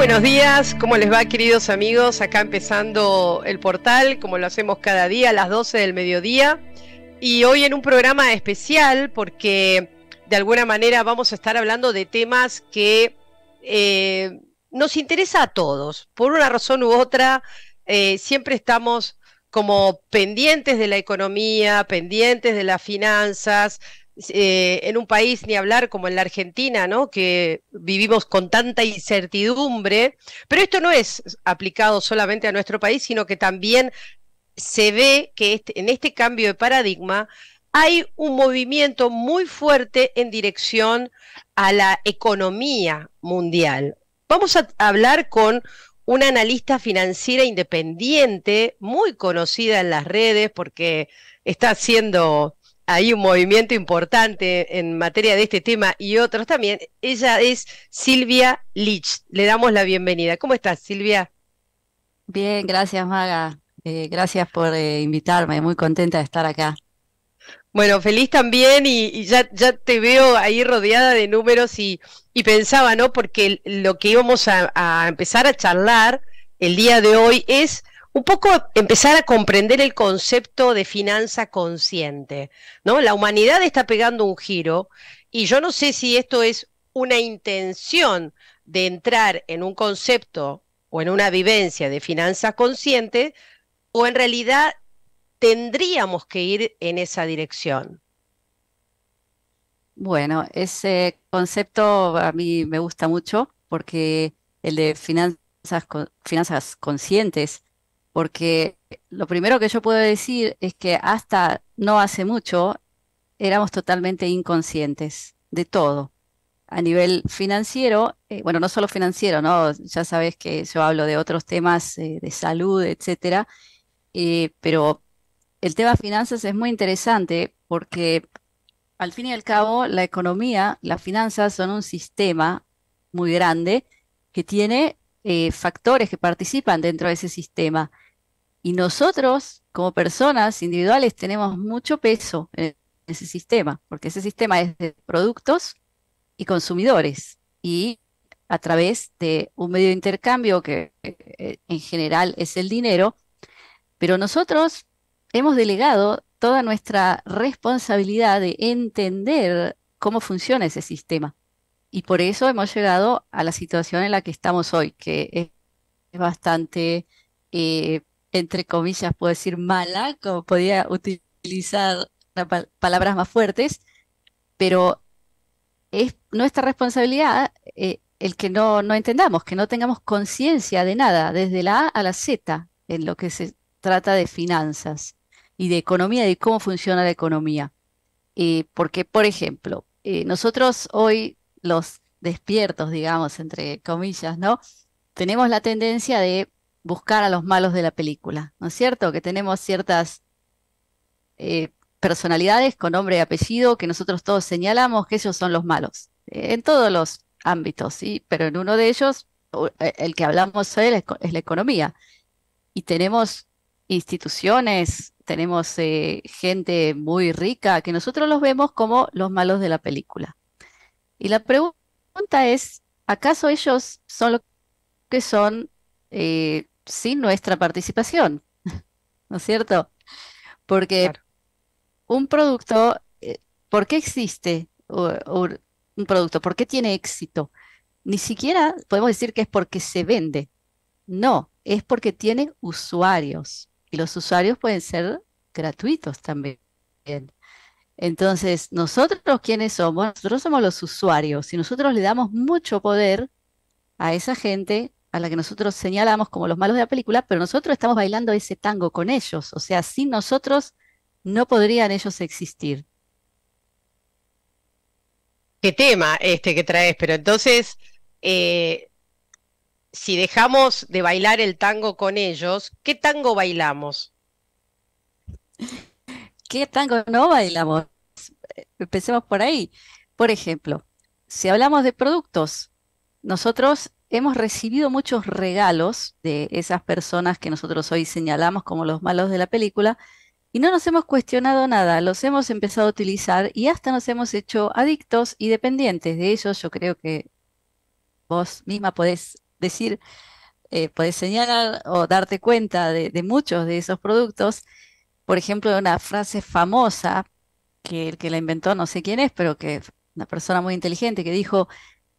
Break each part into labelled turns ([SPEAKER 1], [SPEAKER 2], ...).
[SPEAKER 1] buenos días, ¿cómo les va queridos amigos? Acá empezando el portal, como lo hacemos cada día a las 12 del mediodía. Y hoy en un programa especial porque de alguna manera vamos a estar hablando de temas que eh, nos interesa a todos. Por una razón u otra, eh, siempre estamos como pendientes de la economía, pendientes de las finanzas, eh, en un país ni hablar como en la Argentina, ¿no? Que vivimos con tanta incertidumbre, pero esto no es aplicado solamente a nuestro país, sino que también se ve que este, en este cambio de paradigma hay un movimiento muy fuerte en dirección a la economía mundial. Vamos a hablar con una analista financiera independiente, muy conocida en las redes porque está haciendo hay un movimiento importante en materia de este tema y otros también. Ella es Silvia Lich. Le damos la bienvenida. ¿Cómo estás, Silvia?
[SPEAKER 2] Bien, gracias, Maga. Eh, gracias por eh, invitarme. Muy contenta de estar acá.
[SPEAKER 1] Bueno, feliz también y, ya, ya te veo ahí rodeada de números y, pensaba, ¿no? Porque lo que íbamos a empezar a charlar el día de hoy es un poco empezar a comprender el concepto de finanza consciente, ¿no? La humanidad está pegando un giro y yo no sé si esto es una intención de entrar en un concepto o en una vivencia de finanza consciente o en realidad tendríamos que ir en esa dirección.
[SPEAKER 2] Bueno, ese concepto a mí me gusta mucho porque el de finanzas, finanzas conscientes porque lo primero que yo puedo decir es que hasta no hace mucho éramos totalmente inconscientes de todo. A nivel financiero, eh, bueno, no solo financiero, ¿no? Ya sabes que yo hablo de otros temas eh, de salud, etcétera, eh, pero el tema finanzas es muy interesante porque al fin y al cabo la economía, las finanzas son un sistema muy grande que tiene factores que participan dentro de ese sistema. Y nosotros, como personas individuales, tenemos mucho peso en ese sistema, porque ese sistema es de productos y consumidores. Y a través de un medio de intercambio que eh, en general es el dinero, pero nosotros hemos delegado toda nuestra responsabilidad de entender cómo funciona ese sistema. Y por eso hemos llegado a la situación en la que estamos hoy, que es, bastante eh, entre comillas, puedo decir mala, como podía utilizar palabras más fuertes, pero es nuestra responsabilidad eh, el que no, no entendamos, que no tengamos conciencia de nada, desde la A a la Z, en lo que se trata de finanzas y de economía, de cómo funciona la economía. Eh, porque, por ejemplo, eh, nosotros hoy, los despiertos, digamos, entre comillas, ¿no? Tenemos la tendencia de buscar a los malos de la película, ¿no es cierto? Que tenemos ciertas eh, personalidades con nombre y apellido que nosotros todos señalamos que ellos son los malos, eh, en todos los ámbitos, ¿sí? Pero en uno de ellos, eh, el que hablamos hoy es, la economía. Y tenemos instituciones, tenemos gente muy rica que nosotros los vemos como los malos de la película. Y la pregunta es, ¿acaso ellos son lo que son sin nuestra participación, ¿no es cierto? Porque un producto, eh, ¿por qué existe un producto? ¿Por qué tiene éxito? Ni siquiera podemos decir que es porque se vende. No, es porque tiene usuarios. Y los usuarios pueden ser gratuitos también. Entonces, nosotros quiénes somos? Nosotros somos los usuarios y nosotros le damos mucho poder a esa gente a la que nosotros señalamos como los malos de la película, pero nosotros estamos bailando ese tango con ellos. O sea, sin nosotros no podrían ellos existir.
[SPEAKER 1] Qué tema este que traes, pero entonces, eh, si dejamos de bailar el tango con ellos, ¿qué tango bailamos?
[SPEAKER 2] ¿Qué tango no bailamos? Empecemos por ahí. Por ejemplo, si hablamos de productos, nosotros hemos recibido muchos regalos de esas personas que nosotros hoy señalamos como los malos de la película y no nos hemos cuestionado nada, los hemos empezado a utilizar y hasta nos hemos hecho adictos y dependientes de ellos. Yo creo que vos misma podés decir, eh, puedes señalar o darte cuenta de, de muchos de esos productos. Por ejemplo, una frase famosa que el que la inventó no sé quién es, pero que una persona muy inteligente que dijo,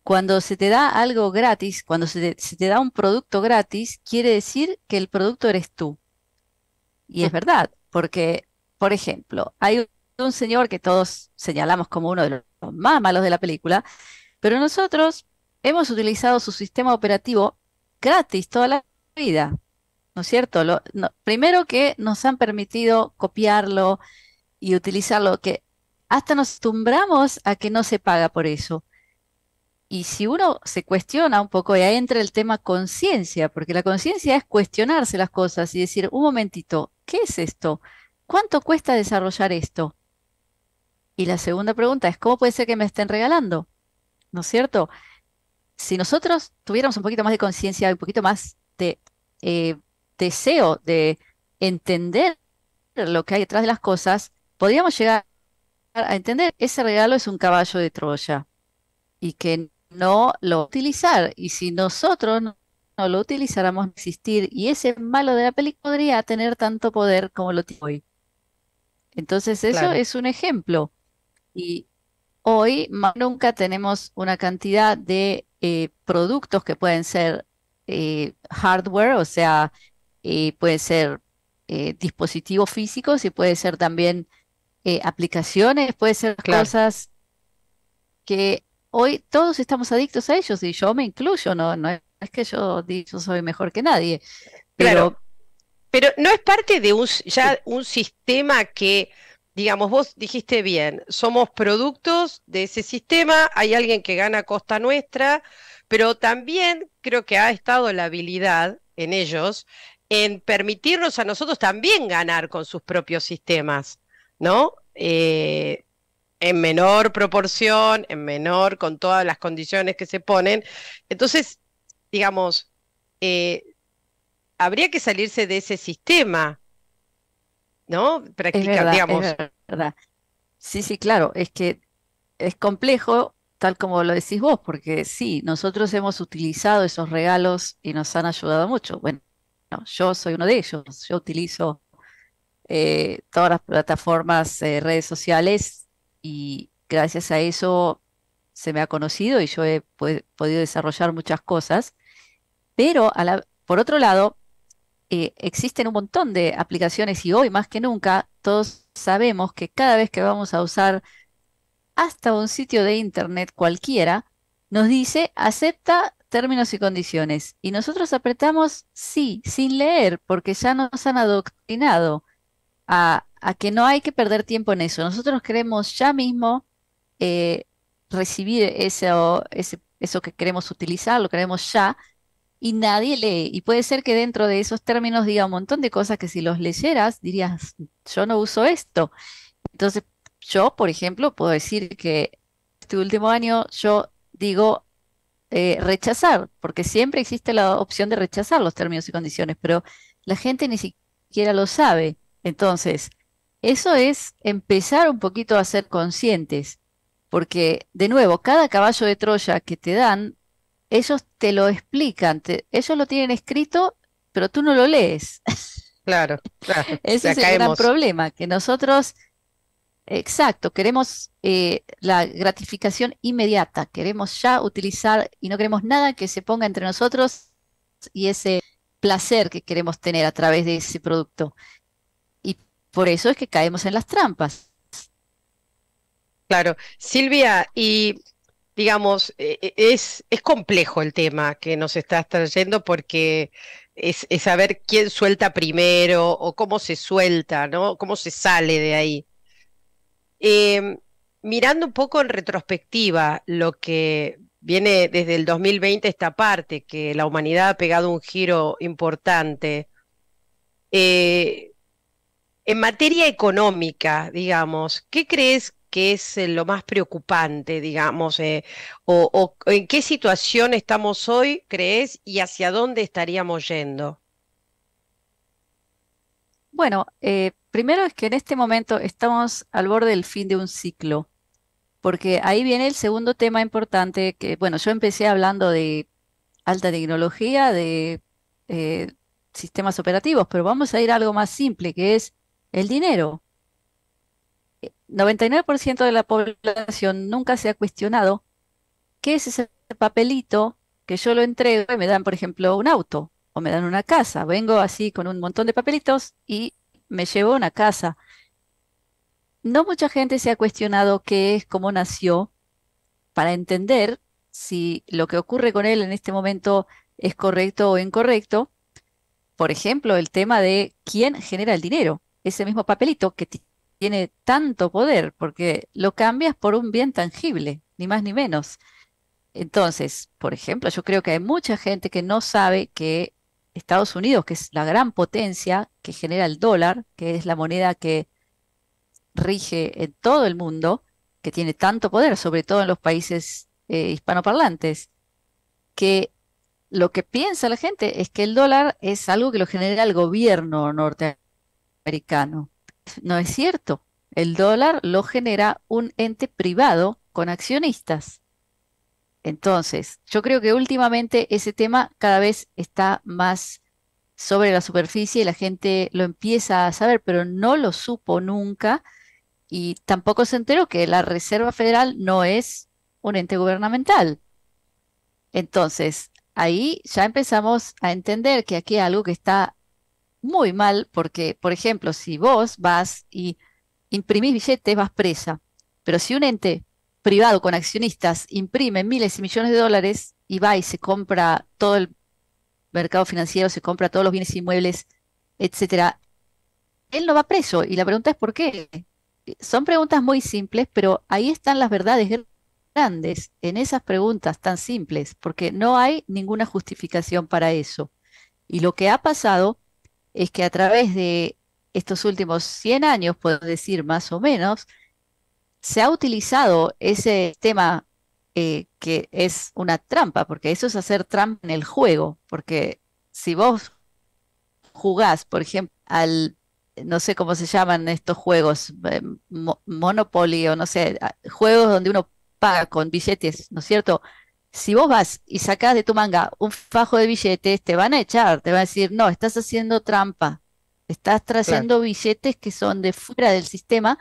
[SPEAKER 2] cuando se te da algo gratis, cuando se te, da un producto gratis, quiere decir que el producto eres tú. Y es verdad, porque, por ejemplo, hay un señor que todos señalamos como uno de los más malos de la película, pero nosotros hemos utilizado su sistema operativo gratis toda la vida, ¿no es cierto? primero que nos han permitido copiarlo y utilizarlo, que hasta nos acostumbramos a que no se paga por eso. Y si uno se cuestiona un poco, y ahí entra el tema conciencia, porque la conciencia es cuestionarse las cosas y decir, un momentito, ¿qué es esto? ¿Cuánto cuesta desarrollar esto? Y la segunda pregunta es, ¿cómo puede ser que me estén regalando? ¿No es cierto? Si nosotros tuviéramos un poquito más de conciencia, un poquito más de eh, deseo de entender lo que hay detrás de las cosas, podríamos llegar a entender, ese regalo es un caballo de Troya y que no lo utilizar. Y si nosotros no, lo utilizáramos, no existir. Y ese malo de la película podría tener tanto poder como lo tiene hoy. Entonces, eso es un ejemplo. Y hoy más nunca tenemos una cantidad de eh, productos que pueden ser eh, hardware, o sea, eh, puede ser dispositivos físicos y puede ser también eh, aplicaciones, puede ser cosas que hoy todos estamos adictos a ellos y yo me incluyo, no, no es que yo, yo soy mejor que nadie, pero...
[SPEAKER 1] Pero no es parte de un, ya un sistema que, digamos, vos dijiste bien, somos productos de ese sistema, hay alguien que gana a costa nuestra, pero también creo que ha estado la habilidad en ellos en permitirnos a nosotros también ganar con sus propios sistemas. ¿no? Eh, en menor proporción, en menor, con todas las condiciones que se ponen. Entonces, digamos, eh, habría que salirse de ese sistema, ¿no?
[SPEAKER 2] Practicar, digamos. verdad. Sí, sí, claro, es que es complejo, tal como lo decís vos, porque sí, nosotros hemos utilizado esos regalos y nos han ayudado mucho. Bueno, yo soy uno de ellos, yo utilizo eh, todas las plataformas, eh, redes sociales y gracias a eso se me ha conocido y yo he podido desarrollar muchas cosas. Pero por otro lado, eh, existen un montón de aplicaciones y hoy más que nunca todos sabemos que cada vez que vamos a usar hasta un sitio de internet cualquiera, nos dice acepta términos y condiciones. Y nosotros apretamos sí, sin leer, porque ya nos han adoctrinado a, que no hay que perder tiempo en eso. Nosotros queremos ya mismo eh, recibir eso, eso que queremos utilizar, lo queremos ya, y nadie lee. Y puede ser que dentro de esos términos diga un montón de cosas que si los leyeras dirías, yo no uso esto. Entonces, yo, por ejemplo, puedo decir que este último año yo digo eh, rechazar, porque siempre existe la opción de rechazar los términos y condiciones, pero la gente ni siquiera lo sabe. Entonces, eso es empezar un poquito a ser conscientes, porque de nuevo, cada caballo de Troya que te dan, ellos te lo explican, ellos lo tienen escrito, pero tú no lo lees.
[SPEAKER 1] Claro, claro.
[SPEAKER 2] Ese es el gran problema, que nosotros, exacto, queremos eh, la gratificación inmediata, queremos ya utilizar y no queremos nada que se ponga entre nosotros y ese placer que queremos tener a través de ese producto. Por eso es que caemos en las trampas.
[SPEAKER 1] Claro. Silvia, y digamos, e, e, es, es complejo el tema que nos estás trayendo porque es, saber quién suelta primero o cómo se suelta, ¿no? Cómo se sale de ahí. Em, mirando un poco en retrospectiva lo que viene desde el 2020 esta parte, que la humanidad ha pegado un giro importante. Eh, en materia económica, digamos, ¿qué crees que es eh, lo más preocupante, digamos, eh, o, en qué situación estamos hoy, crees, y hacia dónde estaríamos yendo?
[SPEAKER 2] Bueno, eh, primero es que en este momento estamos al borde del fin de un ciclo, porque ahí viene el segundo tema importante que, bueno, yo empecé hablando de alta tecnología, de sistemas operativos, pero vamos a ir a algo más simple, que es el dinero. 99% de la población nunca se ha cuestionado qué es ese papelito que yo lo entrego y me dan, por ejemplo, un auto o me dan una casa. Vengo así con un montón de papelitos y me llevo una casa. No mucha gente se ha cuestionado qué es, cómo nació, para entender si lo que ocurre con él en este momento es correcto o incorrecto. Por ejemplo, el tema de quién genera el dinero. Ese mismo papelito que tiene tanto poder, porque lo cambias por un bien tangible, ni más ni menos. Entonces, por ejemplo, yo creo que hay mucha gente que no sabe que Estados Unidos, que es la gran potencia que genera el dólar, que es la moneda que rige en todo el mundo, que tiene tanto poder, sobre todo en los países eh, hispanoparlantes, que lo que piensa la gente es que el dólar es algo que lo genera el gobierno norteamericano. No es cierto. El dólar lo genera un ente privado con accionistas. Entonces, yo creo que últimamente ese tema cada vez está más sobre la superficie y la gente lo empieza a saber, pero no lo supo nunca y tampoco se enteró que la Reserva Federal no es un ente gubernamental. Entonces, ahí ya empezamos a entender que aquí hay algo que está muy mal, porque, por ejemplo, si vos vas y imprimís billetes, vas presa. Pero si un ente privado con accionistas imprime miles y millones de dólares y va y se compra todo el mercado financiero, se compra todos los bienes inmuebles, etcétera, él no va preso. Y la pregunta es ¿por qué? Son preguntas muy simples, pero ahí están las verdades grandes en esas preguntas tan simples, porque no hay ninguna justificación para eso. Y lo que ha pasado es que a través de estos últimos 100 años, puedo decir más o menos, se ha utilizado ese tema eh, que es una trampa, porque eso es hacer trampa en el juego, porque si vos jugás, por ejemplo, al, no sé cómo se llaman estos juegos, eh, Monopoly o no sé, juegos donde uno paga con billetes, ¿no es cierto? Si vos vas y sacás de tu manga un fajo de billetes, te van a echar, te van a decir, no, estás haciendo trampa, estás trayendo billetes que son de fuera del sistema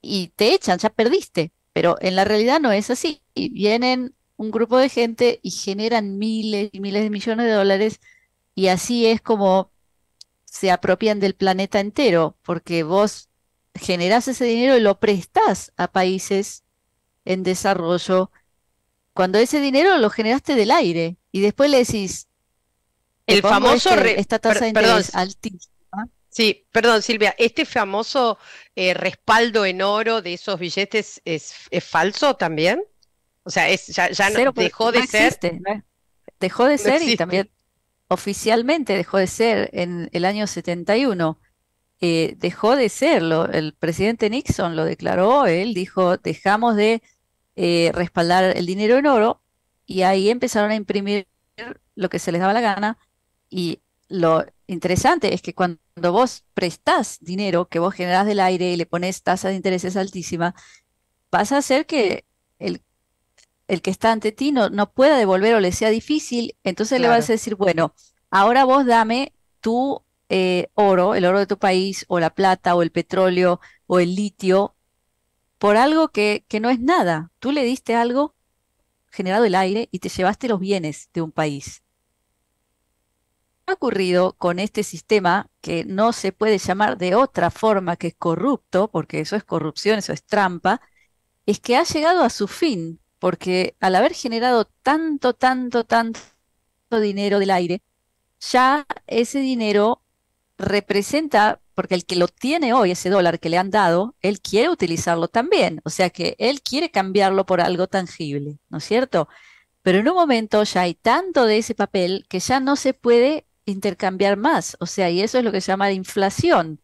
[SPEAKER 2] y te echan, ya perdiste. Pero en la realidad no es así. Y vienen un grupo de gente y generan miles y miles de millones de dólares y así es como se apropian del planeta entero, porque vos generás ese dinero y lo prestás a países en desarrollo, cuando ese dinero lo generaste del aire y después le decís,
[SPEAKER 1] el famoso
[SPEAKER 2] este, esta tasa de interés altísima
[SPEAKER 1] Sí, perdón Silvia, ¿este famoso eh, respaldo en oro de esos billetes es, falso también? O sea, es, ya, no, dejó de ser.
[SPEAKER 2] Dejó de ser y también oficialmente dejó de ser en el año 71. Eh, dejó de serlo. El presidente Nixon lo declaró, él dijo, dejamos de eh, respaldar el dinero en oro y ahí empezaron a imprimir lo que se les daba la gana. Y lo interesante es que cuando vos prestás dinero que vos generás del aire y le pones tasa de intereses altísima, pasa a ser que el, el que está ante ti no, no, pueda devolver o le sea difícil, entonces le vas a decir, bueno, ahora vos dame tu eh, oro, el oro de tu país, o la plata, o el petróleo, o el litio, por algo que, no es nada. Tú le diste algo generado el aire y te llevaste los bienes de un país ha ocurrido con este sistema que no se puede llamar de otra forma que es corrupto, porque eso es corrupción, eso es trampa, es que ha llegado a su fin, porque al haber generado tanto, tanto, tanto dinero del aire, ya ese dinero representa, porque el que lo tiene hoy, ese dólar que le han dado, él quiere utilizarlo también, o sea que él quiere cambiarlo por algo tangible, ¿no es cierto? Pero en un momento ya hay tanto de ese papel que ya no se puede intercambiar más. O sea, y eso es lo que se llama inflación.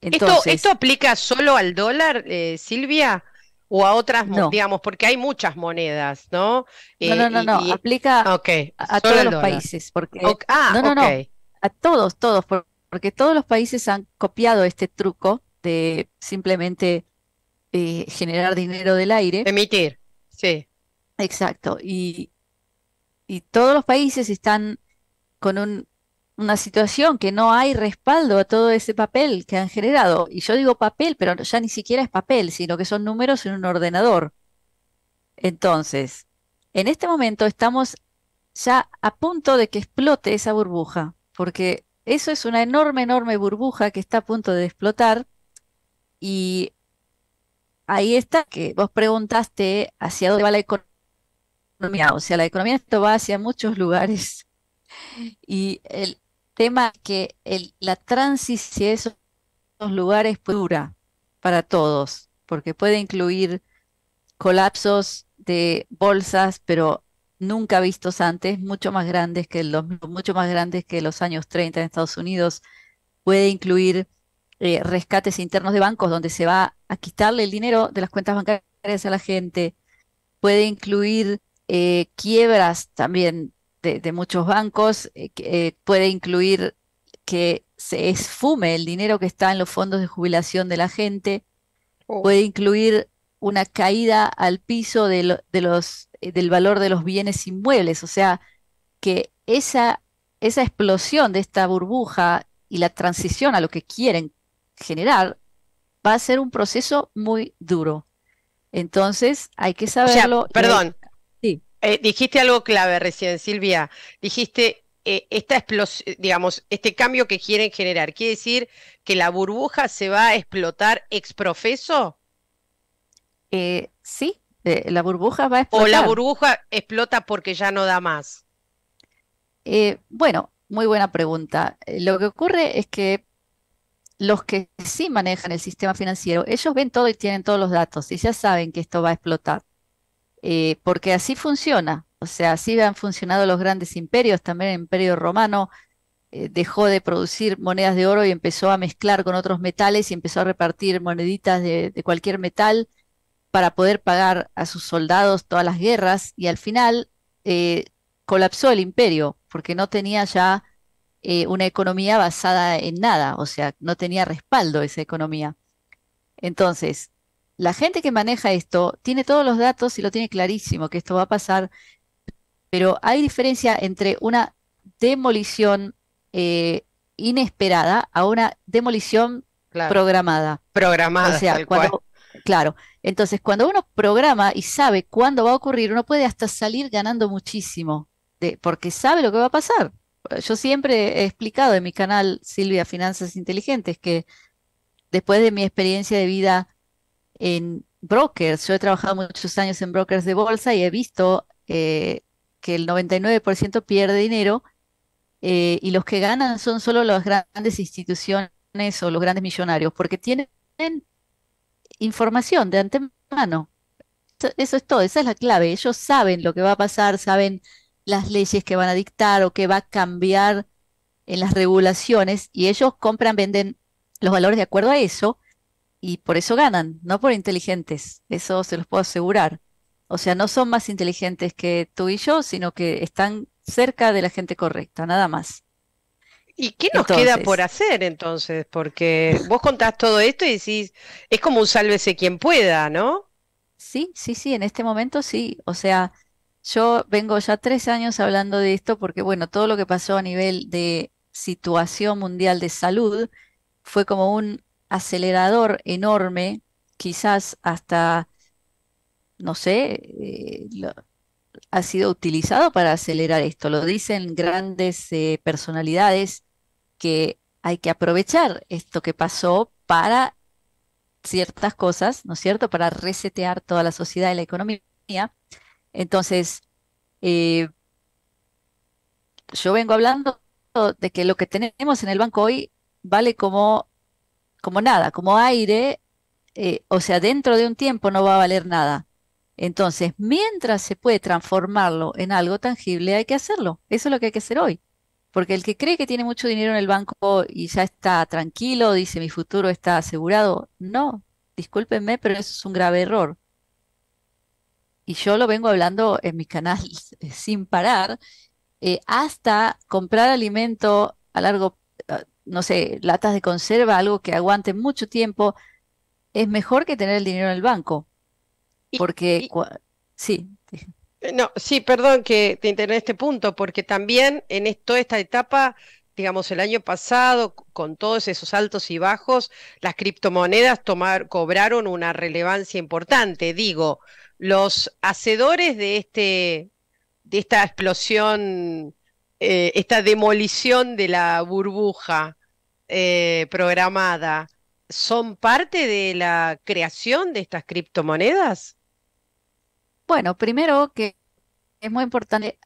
[SPEAKER 1] ¿Esto, ¿Esto aplica solo al dólar, eh, Silvia? ¿O a otras, digamos, porque hay muchas monedas, ¿no?
[SPEAKER 2] no, no, no, no, aplica a, todos los países. Porque, ah, no, no, no, a todos, todos, porque todos los países han copiado este truco de simplemente eh, generar dinero del aire.
[SPEAKER 1] Emitir, sí.
[SPEAKER 2] Exacto. Y, y todos los países están con una situación que no hay respaldo a todo ese papel que han generado. Y yo digo papel, pero ya ni siquiera es papel, sino que son números en un ordenador. Entonces, en este momento estamos ya a punto de que explote esa burbuja, porque eso es una enorme, enorme burbuja que está a punto de explotar. Y ahí está que vos preguntaste hacia dónde va la economía, o sea, la economía esto va hacia muchos lugares. Y el tema que la transición de esos lugares dura para todos, porque puede incluir colapsos de bolsas, pero nunca vistos antes, mucho más grandes que los mucho más grandes que los años 30 en Estados Unidos. Puede incluir eh, rescates internos de bancos donde se va a quitarle el dinero de las cuentas bancarias a la gente. Puede incluir eh, quiebras también de, muchos bancos. Eh, puede incluir que se esfume el dinero que está en los fondos de jubilación de la gente. Oh. Puede incluir una caída al piso de, los, del valor de los bienes inmuebles. O sea, que esa, esa explosión de esta burbuja y la transición a lo que quieren generar va a ser un proceso muy duro. Entonces hay que saberlo.
[SPEAKER 1] perdón. Sí. Eh, dijiste algo clave recién, Silvia. Dijiste eh, esta explosión, digamos, este cambio que quieren generar. ¿Quiere decir que la burbuja se va a explotar exprofeso?
[SPEAKER 2] Eh, sí, la burbuja va a explotar.
[SPEAKER 1] ¿O la burbuja explota porque ya no da más?
[SPEAKER 2] bueno, muy buena pregunta. Lo que ocurre es que los que sí manejan el sistema financiero, ellos ven todo y tienen todos los datos y ya saben que esto va a explotar, eh, porque así funciona. O sea, así han funcionado los grandes imperios, también el imperio romano eh, dejó de producir monedas de oro y empezó a mezclar con otros metales y empezó a repartir moneditas de, cualquier metal para poder pagar a sus soldados todas las guerras y al final eh, colapsó el imperio porque no tenía ya eh, una economía basada en nada, o sea, no tenía respaldo esa economía. Entonces, la gente que maneja esto tiene todos los datos y lo tiene clarísimo que esto va a pasar, pero hay diferencia entre una demolición eh, inesperada a una demolición programada.
[SPEAKER 1] Programada.
[SPEAKER 2] O sea, cuando, claro. Entonces, cuando uno programa y sabe cuándo va a ocurrir, uno puede hasta salir ganando muchísimo, porque sabe lo que va a pasar yo siempre he explicado en mi canal Silvia Finanzas Inteligentes que después de mi experiencia de vida en brokers, yo he trabajado muchos años en brokers de bolsa y he visto eh, que el 99% pierde dinero eh, y los que ganan son solo las grandes instituciones o los grandes millonarios, porque tienen información de antemano. Eso es todo, esa es la clave. Ellos saben lo que va a pasar, saben las leyes que van a dictar o que va a cambiar en las regulaciones y ellos compran, venden los valores de acuerdo a eso y por eso ganan, no por inteligentes, eso se los puedo asegurar. O sea, no son más inteligentes que tú y yo, sino que están cerca de la gente correcta, nada más.
[SPEAKER 1] ¿Y qué nos queda por hacer entonces? Porque vos contás todo esto y decís, es como un sálvese quien pueda, ¿no?
[SPEAKER 2] Sí, sí, sí, en este momento sí. O sea, yo vengo ya tres años hablando de esto porque, bueno, todo lo que pasó a nivel de situación mundial de salud fue como un acelerador enorme, quizás hasta, no sé, eh, ha sido utilizado para acelerar esto. Lo dicen grandes eh, personalidades que hay que aprovechar esto que pasó para ciertas cosas, ¿no es cierto? Para resetear toda la sociedad y la economía. Entonces, eh, yo vengo hablando de que lo que tenemos en el banco hoy vale como, como nada, como aire, eh, o sea, dentro de un tiempo no va a valer nada. Entonces, mientras se puede transformarlo en algo tangible, hay que hacerlo. Eso es lo que hay que hacer hoy. Porque el que cree que tiene mucho dinero en el banco y ya está tranquilo, dice mi futuro está asegurado, no, discúlpenme, pero eso es un grave error y yo lo vengo hablando en mi canal sin parar, eh, hasta comprar alimento a largo, ah, no sé, latas de conserva, algo que aguante mucho tiempo, es mejor que tener el dinero en el banco. Porque, sí.
[SPEAKER 1] Eh, no, sí, perdón que te interné este punto, porque también en toda esta etapa, digamos, el año pasado, con todos esos altos y bajos, las criptomonedas cobraron una relevancia importante. Digo, los hacedores de este, de esta explosión, eh, esta demolición de la burbuja eh, programada, ¿son parte de la creación de estas criptomonedas?
[SPEAKER 2] Bueno, primero que es muy importante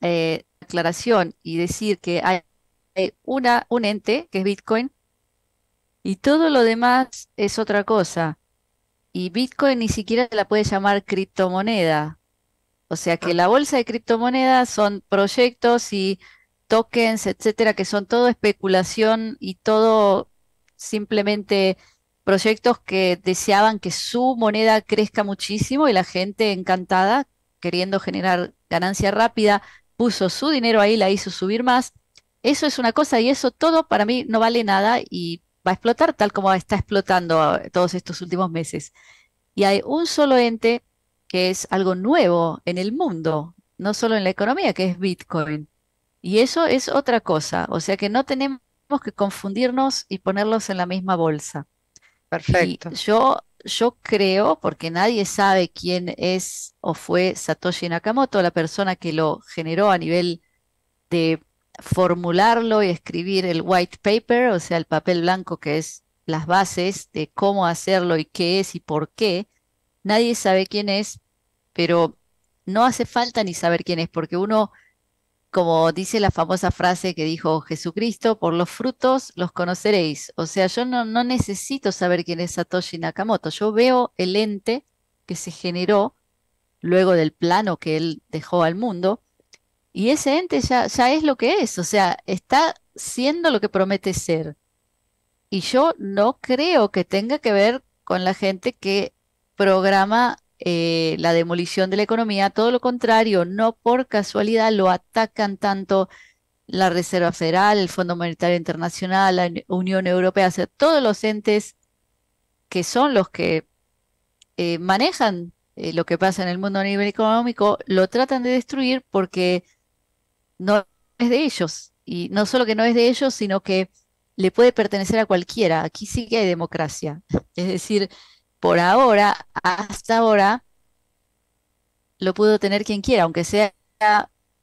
[SPEAKER 2] eh, aclaración y decir que hay una, un ente que es Bitcoin y todo lo demás es otra cosa. Y Bitcoin ni siquiera la puede llamar criptomoneda. O sea que la bolsa de criptomonedas son proyectos y tokens, etcétera, que son todo especulación y todo simplemente proyectos que deseaban que su moneda crezca muchísimo y la gente encantada, queriendo generar ganancia rápida, puso su dinero ahí, la hizo subir más. Eso es una cosa y eso todo para mí no vale nada y va a explotar tal como está explotando todos estos últimos meses. Y hay un solo ente que es algo nuevo en el mundo, no solo en la economía, que es Bitcoin. Y eso es otra cosa, o sea que no tenemos que confundirnos y ponerlos en la misma bolsa.
[SPEAKER 1] Perfecto.
[SPEAKER 2] yo, yo creo, porque nadie sabe quién es o fue Satoshi Nakamoto, la persona que lo generó a nivel de formularlo y escribir el white paper, o sea, el papel blanco que es las bases de cómo hacerlo y qué es y por qué. Nadie sabe quién es, pero no hace falta ni saber quién es, porque uno como dice la famosa frase que dijo Jesucristo, por los frutos los conoceréis. O sea, yo no, no necesito saber quién es Satoshi Nakamoto, yo veo el ente que se generó luego del plano que él dejó al mundo, y ese ente ya, ya es lo que es, o sea, está siendo lo que promete ser. Y yo no creo que tenga que ver con la gente que programa eh, la demolición de la economía, todo lo contrario, no por casualidad lo atacan tanto la Reserva Federal, el Fondo Monetario Internacional, la Unión Europea, o sea, todos los entes que son los que eh, manejan eh, lo que pasa en el mundo a nivel económico, lo tratan de destruir porque no es de ellos. Y no solo que no es de ellos, sino que le puede pertenecer a cualquiera. Aquí sí que hay democracia. Es decir, por ahora, hasta ahora, lo pudo tener quien quiera, aunque sea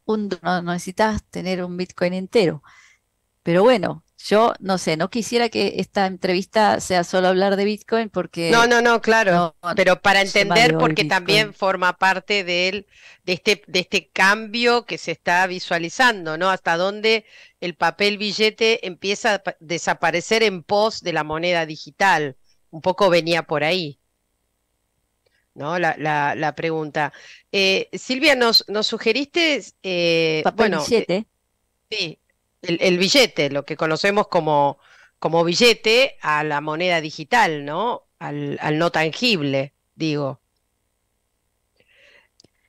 [SPEAKER 2] un, no, necesitas tener un Bitcoin entero. Pero bueno, yo no sé, no quisiera que esta entrevista sea solo hablar de Bitcoin porque...
[SPEAKER 1] No, no, no, claro, pero para entender porque también forma parte de, de, este, de este cambio que se está visualizando, ¿no? Hasta dónde el papel billete empieza a desaparecer en pos de la moneda digital un poco venía por ahí. ¿no? La, la, pregunta. Eh, Silvia, nos, nos sugeriste,
[SPEAKER 2] eh, bueno, billete.
[SPEAKER 1] sí, el, billete, lo que conocemos como, como billete a la moneda digital, ¿no? Al, no tangible, digo.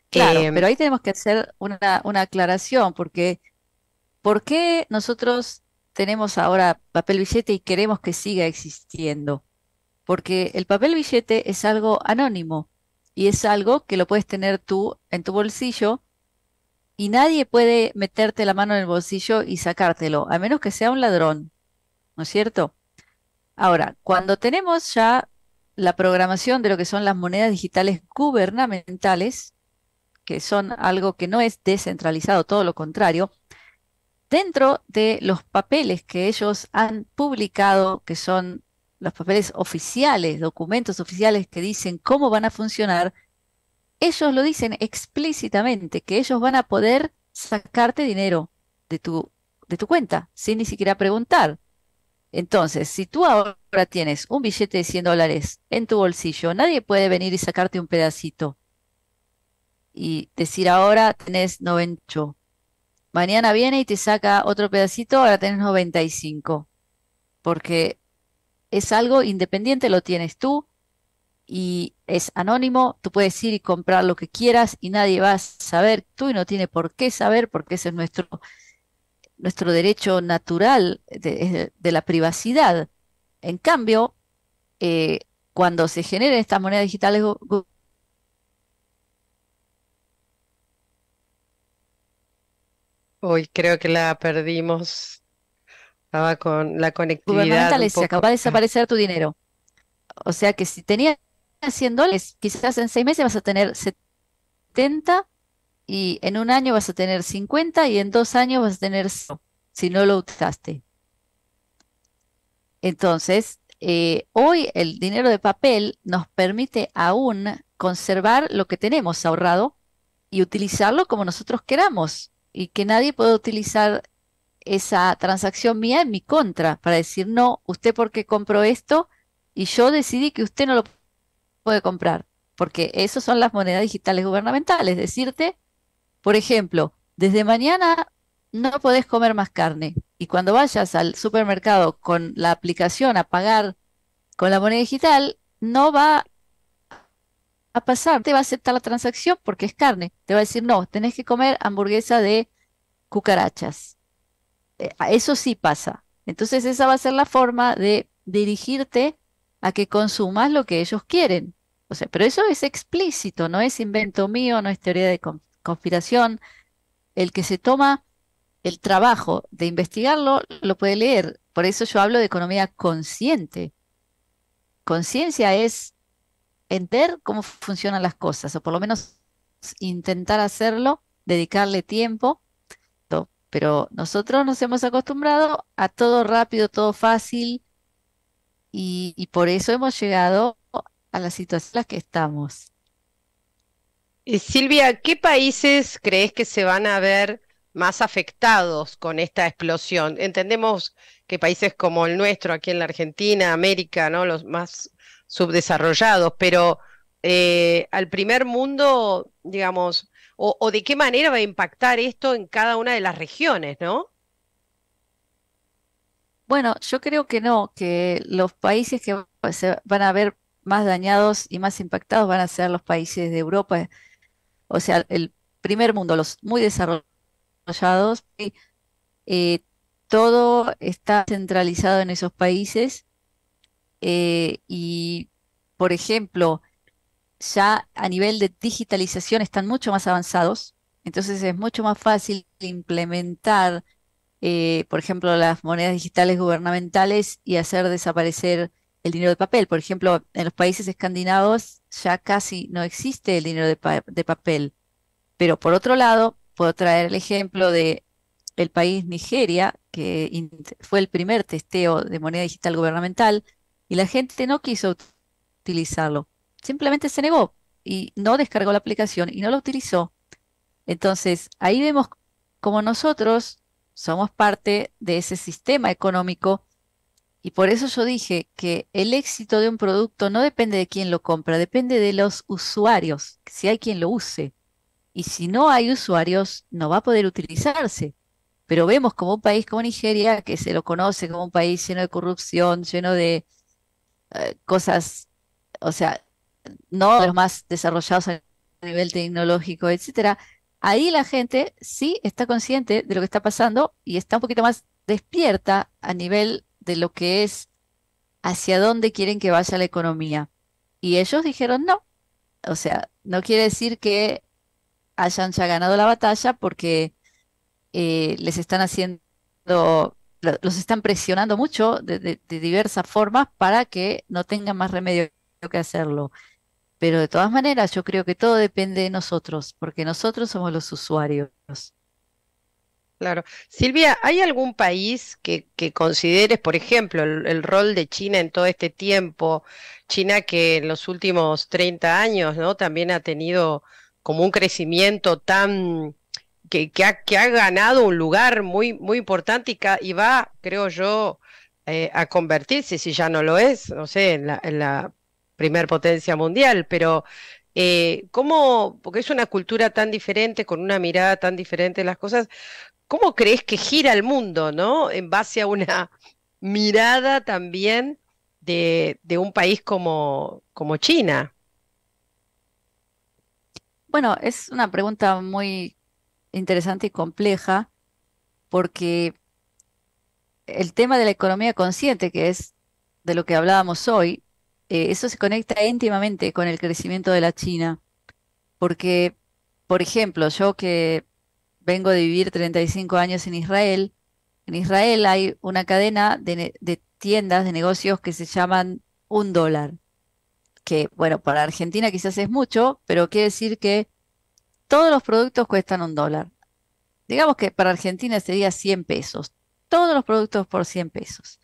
[SPEAKER 2] Claro, em, pero ahí tenemos que hacer una, una aclaración, porque ¿por qué nosotros tenemos ahora papel billete y queremos que siga existiendo? Porque el papel billete es algo anónimo y es algo que lo puedes tener tú en tu bolsillo y nadie puede meterte la mano en el bolsillo y sacártelo, a menos que sea un ladrón, ¿no es cierto? Ahora, cuando tenemos ya la programación de lo que son las monedas digitales gubernamentales, que son algo que no es descentralizado, todo lo contrario, dentro de los papeles que ellos han publicado, que son los papeles oficiales, documentos oficiales que dicen cómo van a funcionar, ellos lo dicen explícitamente, que ellos van a poder sacarte dinero de tu, de tu cuenta sin ni siquiera preguntar. Entonces, si tú ahora tienes un billete de 100 dólares en tu bolsillo, nadie puede venir y sacarte un pedacito y decir ahora tenés 98. Mañana viene y te saca otro pedacito, ahora tenés 95. Porque es algo independiente, lo tienes tú y es anónimo, tú puedes ir y comprar lo que quieras y nadie va a saber tú y no tiene por qué saber porque ese es nuestro, nuestro derecho natural de, la privacidad. En cambio, eh, cuando se generen estas monedas digitales
[SPEAKER 1] Uy, creo que la perdimos. Estaba con la conectividad
[SPEAKER 2] Gubernamentales, se acaba de desaparecer tu dinero. O sea que si tenías 100 dólares, quizás en seis meses vas a tener 70 y en un año vas a tener 50 y en dos años vas a tener cero, si no lo utilizaste. Entonces, eh, hoy el dinero de papel nos permite aún conservar lo que tenemos ahorrado y utilizarlo como nosotros queramos y que nadie pueda utilizar esa transacción mía en mi contra para decir, no, usted porque compró esto y yo decidí que usted no lo puede comprar, porque esas son las monedas digitales gubernamentales, decirte por ejemplo, desde mañana no podés comer más carne y cuando vayas al supermercado con la aplicación a pagar con la moneda digital, no va a pasar, te va a aceptar la transacción porque es carne. Te va a decir, no, tenés que comer hamburguesa de cucarachas. Eh, Eso sí pasa. Entonces esa va a ser la forma de dirigirte a que consumas lo que ellos quieren. O sea, pero eso es explícito, no es invento mío, no es teoría de con- conspiración. El que se toma el trabajo de investigarlo lo puede leer. Por eso yo hablo de economía consciente. Conciencia es entender cómo funcionan las cosas, o por lo menos intentar hacerlo, dedicarle tiempo, pero nosotros nos hemos acostumbrado a todo rápido, todo fácil, y, por eso hemos llegado a la situación en la que estamos.
[SPEAKER 1] Y Silvia, ¿qué países crees que se van a ver más afectados con esta explosión? Entendemos que países como el nuestro, aquí en la Argentina, América, ¿no? Los más subdesarrollados, pero eh, al primer mundo, digamos, o, de qué manera va a impactar esto en cada una de las regiones, ¿no?
[SPEAKER 2] Bueno, yo creo que no, que los países que se van a ver más dañados y más impactados van a ser los países de Europa, o sea, el primer mundo, los muy desarrollados, y, eh, todo está centralizado en esos países eh, y, por ejemplo, ya a nivel de digitalización están mucho más avanzados, entonces es mucho más fácil implementar, eh, por ejemplo, las monedas digitales gubernamentales y hacer desaparecer el dinero de papel. Por ejemplo, en los países escandinavos ya casi no existe el dinero de, de papel. Pero por otro lado, puedo traer el ejemplo de el país Nigeria, que fue el primer testeo de moneda digital gubernamental y la gente no quiso ut- utilizarlo. Simplemente se negó y no descargó la aplicación y no la utilizó. Entonces, ahí vemos como nosotros somos parte de ese sistema económico y por eso yo dije que el éxito de un producto no depende de quién lo compra, depende de los usuarios, si hay quien lo use. Y si no hay usuarios, no va a poder utilizarse. Pero vemos como un país como Nigeria, que se lo conoce como un país lleno de corrupción, lleno de eh, cosas, o sea, no de los más desarrollados a nivel tecnológico, etcétera. Ahí la gente sí está consciente de lo que está pasando y está un poquito más despierta a nivel de lo que es hacia dónde quieren que vaya la economía. Y ellos dijeron no. O sea, no quiere decir que hayan ya ganado la batalla porque eh, les están haciendo, lo- los están presionando mucho de, de- de diversas formas para que no tengan más remedio que hacerlo. Pero de todas maneras, yo creo que todo depende de nosotros, porque nosotros somos los usuarios.
[SPEAKER 1] Claro. Silvia, ¿hay algún país que, consideres, por ejemplo, el, rol de China en todo este tiempo? China que en los últimos 30 años, ¿no? También ha tenido como un crecimiento tan que, que ha, que ha ganado un lugar muy, muy importante y, y va, creo yo, eh, a convertirse, si ya no lo es, no sé, en la primer potencia mundial, pero eh, ¿cómo? Porque es una cultura tan diferente, con una mirada tan diferente de las cosas. ¿Cómo crees que gira el mundo, ¿no? En base a una mirada también de, de un país como, como China.
[SPEAKER 2] Bueno, es una pregunta muy interesante y compleja, porque el tema de la economía consciente, que es de lo que hablábamos hoy, eh, eso se conecta íntimamente con el crecimiento de la China, porque, por ejemplo, yo que vengo de vivir 35 años en Israel. En Israel hay una cadena de, de tiendas, de negocios que se llaman un dólar, que bueno, para Argentina quizás es mucho, pero quiere decir que todos los productos cuestan un dólar. Digamos que para Argentina sería 100 pesos. Todos los productos por 100 pesos.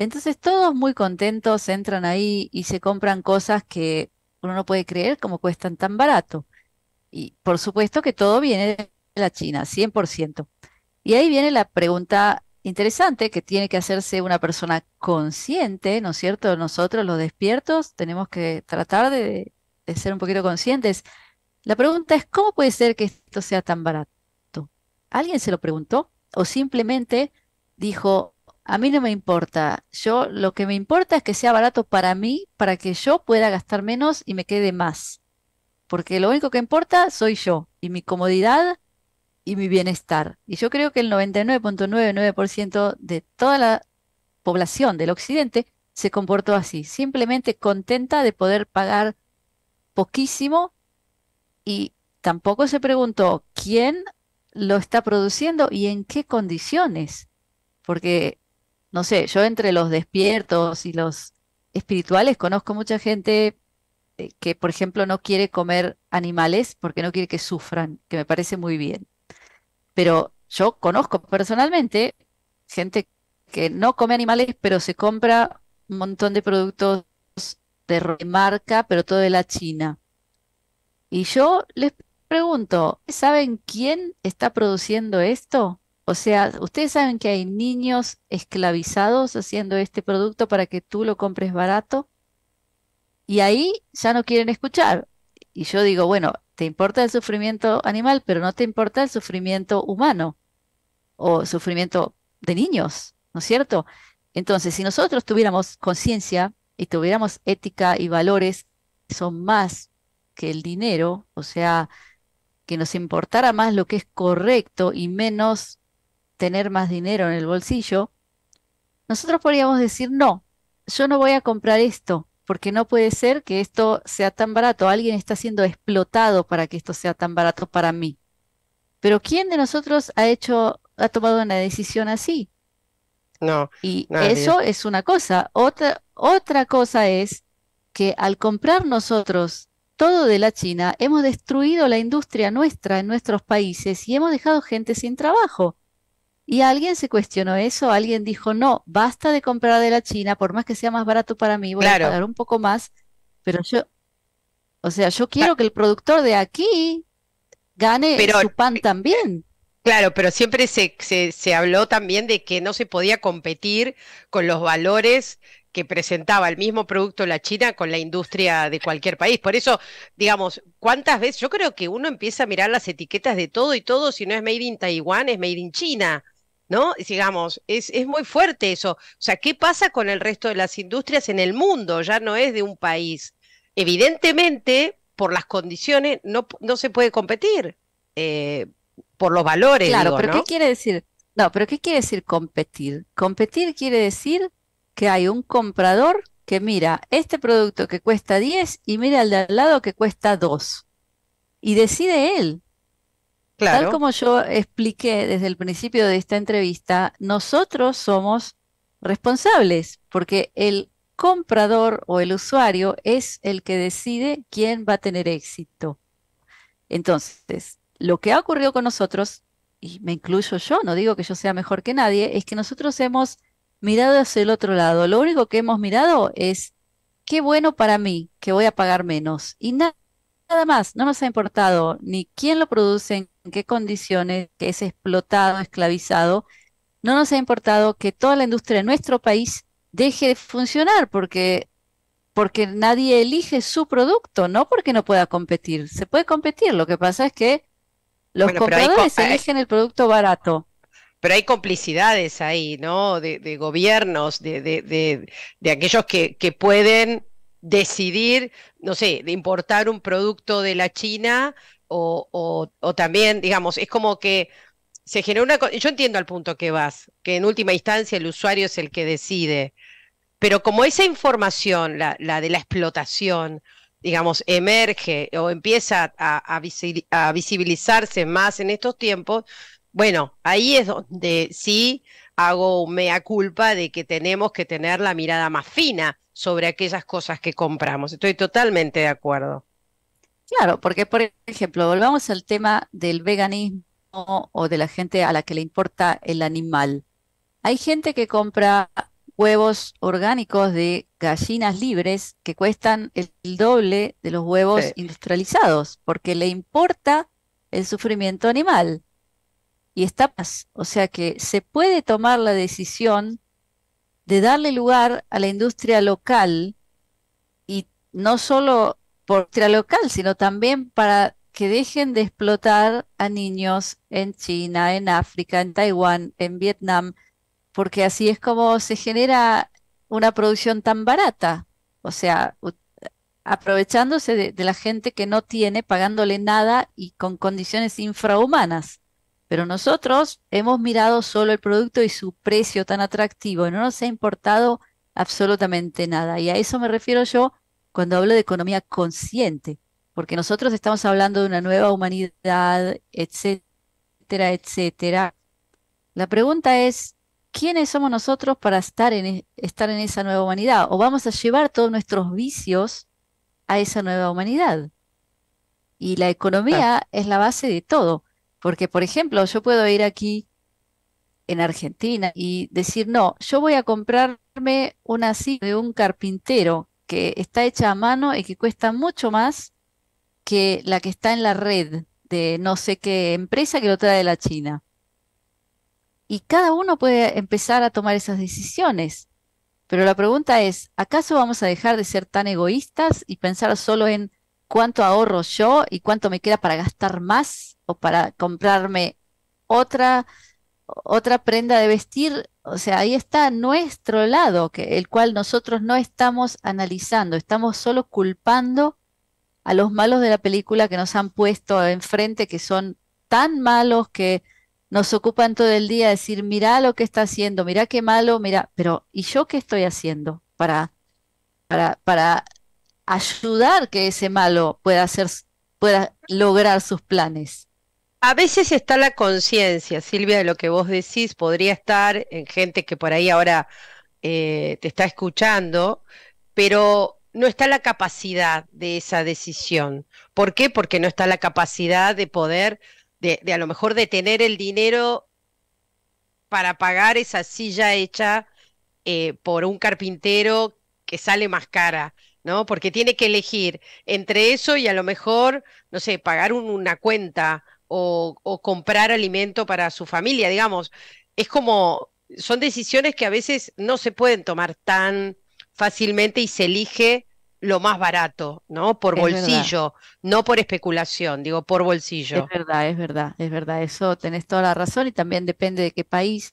[SPEAKER 2] Entonces todos muy contentos entran ahí y se compran cosas que uno no puede creer cómo cuestan tan barato. Y por supuesto que todo viene de la China, 100%. Y ahí viene la pregunta interesante que tiene que hacerse una persona consciente, ¿no es cierto? Nosotros los despiertos tenemos que tratar de, de ser un poquito conscientes. La pregunta es, ¿cómo puede ser que esto sea tan barato? ¿Alguien se lo preguntó? ¿O simplemente dijo, a mí no me importa, yo lo que me importa es que sea barato para mí, para que yo pueda gastar menos y me quede más? Porque lo único que importa soy yo y mi comodidad y mi bienestar. Y yo creo que el 99.99% de toda la población del occidente se comportó así, simplemente contenta de poder pagar poquísimo y tampoco se preguntó quién lo está produciendo y en qué condiciones. Porque, no sé, yo entre los despiertos y los espirituales conozco mucha gente eh, que, por ejemplo, no quiere comer animales porque no quiere que sufran, que me parece muy bien. Pero yo conozco personalmente gente que no come animales, pero se compra un montón de productos de marca, pero todo de la China. Y yo les pregunto, ¿saben quién está produciendo esto? O sea, ¿ustedes saben que hay niños esclavizados haciendo este producto para que tú lo compres barato? Y ahí ya no quieren escuchar. Y yo digo, bueno, te importa el sufrimiento animal, pero no te importa el sufrimiento humano o sufrimiento de niños, ¿no es cierto? Entonces, si nosotros tuviéramos conciencia y tuviéramos ética y valores son más que el dinero, o sea, que nos importara más lo que es correcto y menos tener más dinero en el bolsillo, nosotros podríamos decir, no, yo no voy a comprar esto, porque no puede ser que esto sea tan barato. Alguien está siendo explotado para que esto sea tan barato para mí. Pero ¿quién de nosotros ha hecho, ha tomado una decisión así?
[SPEAKER 1] No.
[SPEAKER 2] Y eso es una cosa. Otra, otra cosa es que al comprar nosotros todo de la China, hemos destruido la industria nuestra en nuestros países y hemos dejado gente sin trabajo. Y alguien se cuestionó eso, alguien dijo, no, basta de comprar de la China, por más que sea más barato para mí, voy a pagar un poco más, pero yo, o sea, yo quiero que el productor de aquí gane su pan también.
[SPEAKER 1] Claro, pero siempre se, se, se, habló también de que no se podía competir con los valores que presentaba el mismo producto la China con la industria de cualquier país. Por eso, digamos, ¿cuántas veces? Yo creo que uno empieza a mirar las etiquetas de todo y todo, si no es made in Taiwán, es made in China. ¿No? Digamos, es, es muy fuerte eso. O sea, ¿qué pasa con el resto de las industrias en el mundo? Ya no es de un país. Evidentemente, por las condiciones, no, no se puede competir. Eh, por los valores.
[SPEAKER 2] Claro, pero ¿qué quiere decir? No, pero ¿qué quiere decir competir? Competir quiere decir que hay un comprador que mira este producto que cuesta 10 y mira al de al lado que cuesta 2. Y decide él. Claro. Tal como yo expliqué desde el principio de esta entrevista, nosotros somos responsables porque el comprador o el usuario es el que decide quién va a tener éxito. Entonces, lo que ha ocurrido con nosotros, y me incluyo yo, no digo que yo sea mejor que nadie, es que nosotros hemos mirado hacia el otro lado. Lo único que hemos mirado es qué bueno para mí, que voy a pagar menos. Y nada más, no nos ha importado ni quién lo produce, en qué condiciones, que es explotado, esclavizado. No nos ha importado que toda la industria de nuestro país deje de funcionar porque porque nadie elige su producto, no porque no pueda competir. Se puede competir, lo que pasa es que los compradores eligen el producto barato
[SPEAKER 1] pero hay complicidades ahí, ¿no? De, gobiernos, de, de, aquellos que, que, pueden decidir, no sé, de importar un producto de la China o, o, también, digamos, es como que se genera una... Yo entiendo al punto que vas, que en última instancia el usuario es el que decide, pero como esa información, la, la de la explotación, digamos, emerge o empieza a, visibilizarse más en estos tiempos, bueno, ahí es donde sí hago mea culpa de que tenemos que tener la mirada más fina sobre aquellas cosas que compramos. Estoy totalmente de acuerdo.
[SPEAKER 2] Claro, porque por ejemplo, volvamos al tema del veganismo o de la gente a la que le importa el animal. Hay gente que compra huevos orgánicos de gallinas libres que cuestan el, doble de los huevos industrializados, porque le importa el sufrimiento animal. Y está más. O sea que se puede tomar la decisión de darle lugar a la industria local y no solo por industria local, sino también para que dejen de explotar a niños en China, en África, en Taiwán, en Vietnam, porque así es como se genera una producción tan barata, o sea, aprovechándose de, la gente que no tiene, pagándole nada y con condiciones infrahumanas. Pero nosotros hemos mirado solo el producto y su precio tan atractivo y no nos ha importado absolutamente nada. Y a eso me refiero yo cuando hablo de economía consciente, porque nosotros estamos hablando de una nueva humanidad, etcétera, etcétera. La pregunta es, ¿quiénes somos nosotros para estar en, e, estar en esa nueva humanidad? ¿O vamos a llevar todos nuestros vicios a esa nueva humanidad? Y la economía es la base de todo, porque por ejemplo, yo puedo ir aquí en Argentina y decir, no, yo voy a comprarme una silla de un carpintero que está hecha a mano y que cuesta mucho más que la que está en la red de no sé qué empresa que lo trae de la China. Y cada uno puede empezar a tomar esas decisiones. Pero la pregunta es, ¿acaso vamos a dejar de ser tan egoístas y pensar solo en cuánto ahorro yo y cuánto me queda para gastar más para comprarme otra, otra prenda de vestir? O sea, ahí está nuestro lado, que, el cual nosotros no estamos analizando, estamos solo culpando a los malos de la película que nos han puesto enfrente, que son tan malos que nos ocupan todo el día decir, mira lo que está haciendo, mira qué malo, mira, pero ¿y yo qué estoy haciendo para, para, para ayudar que ese malo pueda hacer, pueda lograr sus planes?
[SPEAKER 1] A veces está la conciencia, Silvia, de lo que vos decís, podría estar en gente que por ahí ahora eh, te está escuchando, pero no está la capacidad de esa decisión. ¿Por qué? Porque no está la capacidad de poder de, a lo mejor de tener el dinero para pagar esa silla hecha eh, por un carpintero que sale más cara, ¿no? Porque tiene que elegir entre eso y a lo mejor, no sé, pagar una cuenta o, o, comprar alimento para su familia, digamos. Es como, son decisiones que a veces no se pueden tomar tan fácilmente y se elige lo más barato, ¿no? Por bolsillo, no por especulación, digo, por bolsillo.
[SPEAKER 2] Es verdad, es verdad, es verdad, eso tenés toda la razón y también depende de qué país.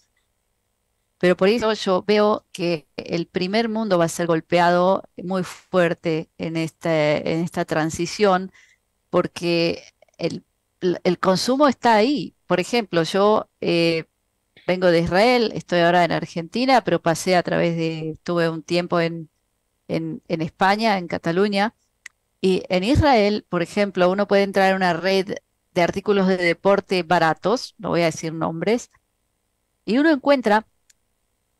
[SPEAKER 2] Pero por eso yo veo que el primer mundo va a ser golpeado muy fuerte en, este, en esta transición porque el, consumo está ahí. Por ejemplo, yo eh, vengo de Israel, estoy ahora en Argentina, pero pasé a través de, tuve un tiempo en, en, España, en Cataluña. Y en Israel, por ejemplo, uno puede entrar en una red de artículos de deporte baratos, no voy a decir nombres, y uno encuentra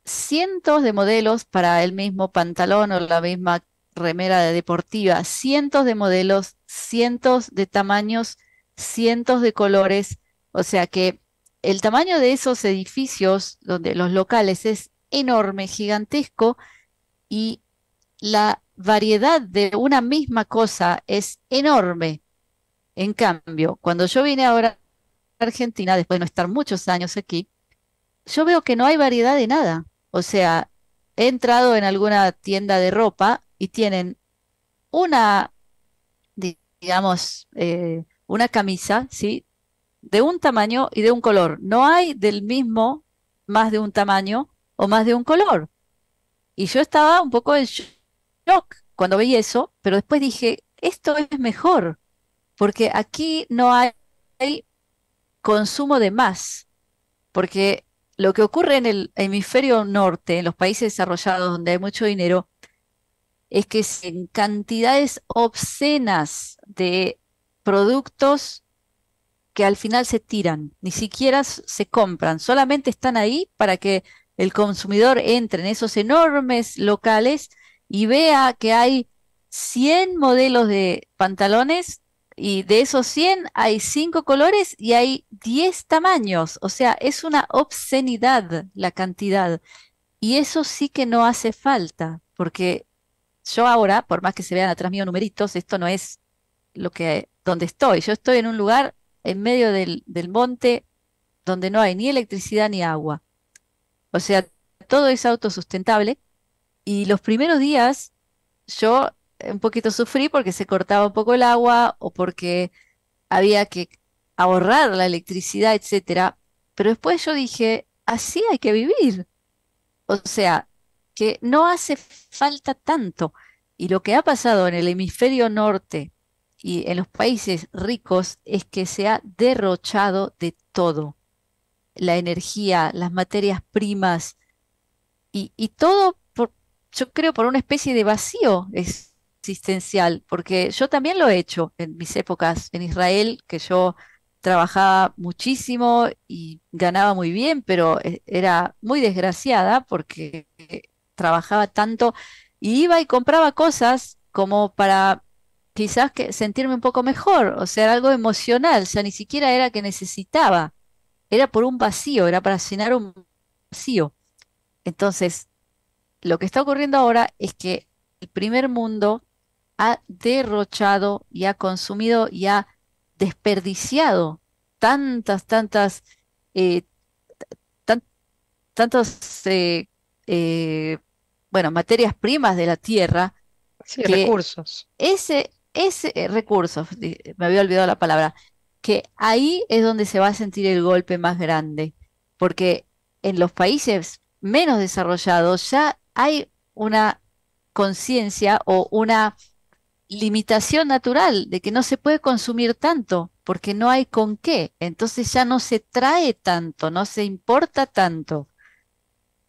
[SPEAKER 2] cientos de modelos para el mismo pantalón o la misma remera deportiva, cientos de modelos, cientos de tamaños, cientos de colores, o sea que el tamaño de esos edificios donde los locales es enorme, gigantesco y la variedad de una misma cosa es enorme. En cambio, cuando yo vine ahora a Argentina, después de no estar muchos años aquí, yo veo que no hay variedad de nada. O sea, he entrado en alguna tienda de ropa y tienen una, digamos, eh, una camisa, ¿sí? De un tamaño y de un color. No hay del mismo más de un tamaño o más de un color. Y yo estaba un poco en cuando veía eso, pero después dije, esto es mejor, porque aquí no hay, consumo de más, porque lo que ocurre en el hemisferio norte, en los países desarrollados donde hay mucho dinero, es que en cantidades obscenas de productos que al final se tiran, ni siquiera se compran, solamente están ahí para que el consumidor entre en esos enormes locales y vea que hay 100 modelos de pantalones y de esos 100 hay 5 colores y hay 10 tamaños. O sea, es una obscenidad la cantidad. Y eso sí que no hace falta, porque yo ahora, por más que se vean atrás mío numeritos, esto no es lo que donde estoy. Yo estoy en un lugar en medio del, del monte donde no hay ni electricidad ni agua. O sea, todo es autosustentable. Y los primeros días yo un poquito sufrí porque se cortaba un poco el agua o porque había que ahorrar la electricidad, etcétera. Pero después yo dije, así hay que vivir. O sea, que no hace falta tanto. Y lo que ha pasado en el hemisferio norte y en los países ricos es que se ha derrochado de todo. La energía, las materias primas y, y todo, por, yo creo, por una especie de vacío existencial, porque yo también lo he hecho en mis épocas en Israel, que yo trabajaba muchísimo y ganaba muy bien, pero eh, era muy desgraciada porque trabajaba tanto y iba y compraba cosas como para quizás que sentirme un poco mejor, o sea, algo emocional, o sea, ni siquiera era que necesitaba, era por un vacío, era para llenar un vacío. Entonces, lo que está ocurriendo ahora es que el primer mundo ha derrochado y ha consumido y ha desperdiciado tantas, tantas, eh, tantos, eh, eh, bueno, materias primas de la tierra.
[SPEAKER 1] Sí, recursos.
[SPEAKER 2] Ese, ese recursos, me había olvidado la palabra, que ahí es donde se va a sentir el golpe más grande, porque en los países menos desarrollados ya hay una conciencia o una limitación natural de que no se puede consumir tanto porque no hay con qué. Entonces ya no se trae tanto, no se importa tanto.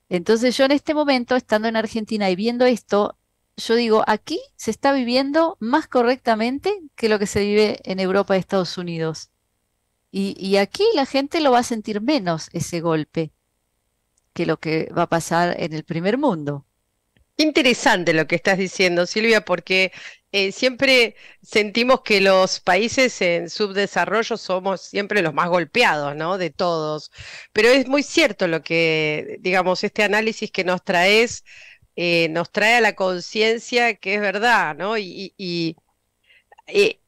[SPEAKER 2] Entonces yo en este momento, estando en Argentina y viendo esto, yo digo, aquí se está viviendo más correctamente que lo que se vive en Europa y Estados Unidos. Y, aquí la gente lo va a sentir menos ese golpe que lo que va a pasar en el primer mundo.
[SPEAKER 1] Interesante lo que estás diciendo, Silvia, porque eh, siempre sentimos que los países en subdesarrollo somos siempre los más golpeados, ¿no? De todos. Pero es muy cierto lo que, digamos, este análisis que nos traes, eh, nos trae a la conciencia que es verdad, ¿no? Y, y, eh,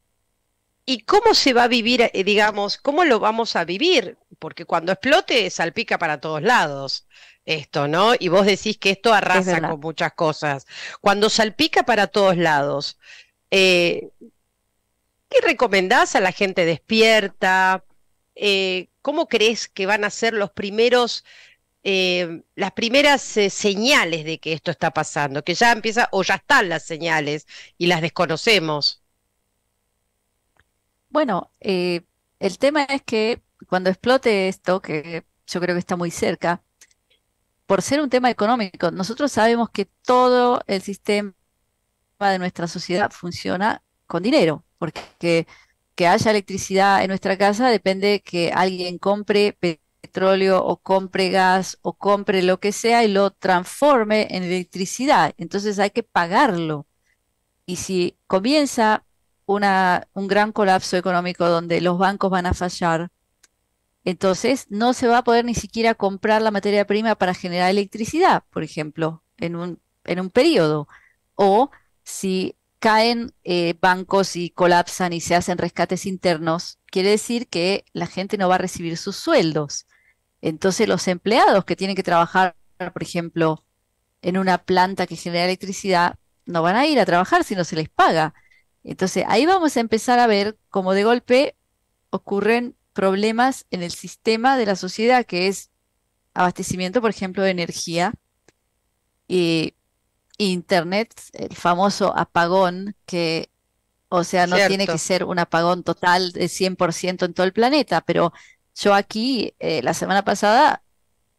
[SPEAKER 1] y, cómo se va a vivir, digamos, cómo lo vamos a vivir, porque cuando explote salpica para todos lados esto, ¿no? Y vos decís que esto arrasa con muchas cosas. Cuando salpica para todos lados, eh, ¿qué recomendás a la gente despierta? Eh, ¿Cómo crees que van a ser los primeros, eh, las primeras señales de que esto está pasando? Que ya empieza o ya están las señales y las desconocemos.
[SPEAKER 2] Bueno, el tema es que cuando explote esto, que yo creo que está muy cerca, por ser un tema económico, nosotros sabemos que todo el sistema de nuestra sociedad funciona con dinero, porque que haya electricidad en nuestra casa depende de que alguien compre petróleo o compre gas o compre lo que sea y lo transforme en electricidad. Entonces hay que pagarlo. Y si comienza una, un gran colapso económico donde los bancos van a fallar, entonces, no se va a poder ni siquiera comprar la materia prima para generar electricidad, por ejemplo, en un, en un periodo. O si caen eh, bancos y colapsan y se hacen rescates internos, quiere decir que la gente no va a recibir sus sueldos. Entonces, los empleados que tienen que trabajar, por ejemplo, en una planta que genera electricidad, no van a ir a trabajar si no se les paga. Entonces, ahí vamos a empezar a ver cómo de golpe ocurren problemas en el sistema de la sociedad, que es abastecimiento, por ejemplo, de energía, y Internet, el famoso apagón, que, o sea, no tiene que ser un apagón total de 100% en todo el planeta, pero yo aquí, eh, la semana pasada,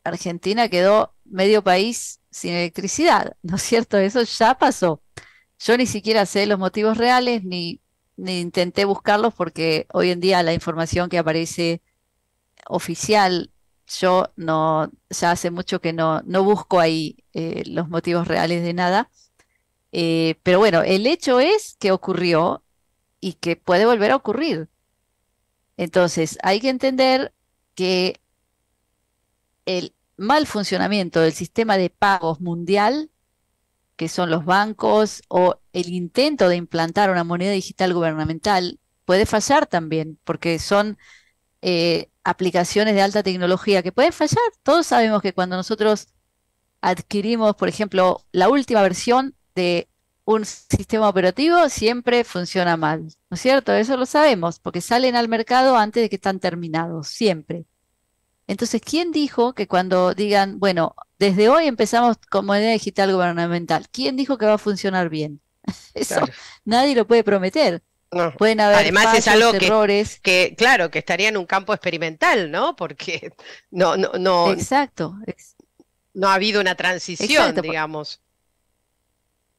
[SPEAKER 2] Argentina quedó medio país sin electricidad, ¿no es cierto? Eso ya pasó. Yo ni siquiera sé los motivos reales ni, ni intenté buscarlos porque hoy en día la información que aparece oficial, yo no, ya hace mucho que no, no busco ahí eh, los motivos reales de nada. Eh, pero bueno, el hecho es que ocurrió y que puede volver a ocurrir. Entonces, hay que entender que el mal funcionamiento del sistema de pagos mundial, que son los bancos, o el intento de implantar una moneda digital gubernamental, puede fallar también, porque son eh, aplicaciones de alta tecnología que pueden fallar. Todos sabemos que cuando nosotros adquirimos, por ejemplo, la última versión de un sistema operativo siempre funciona mal, ¿no es cierto? Eso lo sabemos, porque salen al mercado antes de que están terminados, siempre. Entonces, ¿quién dijo que cuando digan, bueno, desde hoy empezamos con moneda digital gubernamental, ¿quién dijo que va a funcionar bien? Eso nadie lo puede prometer. Pueden haber
[SPEAKER 1] Además
[SPEAKER 2] es
[SPEAKER 1] algo
[SPEAKER 2] errores.
[SPEAKER 1] Que, claro, que estaría en un campo experimental, ¿no? Porque no, no, no.
[SPEAKER 2] Exacto.
[SPEAKER 1] No ha habido una transición, digamos.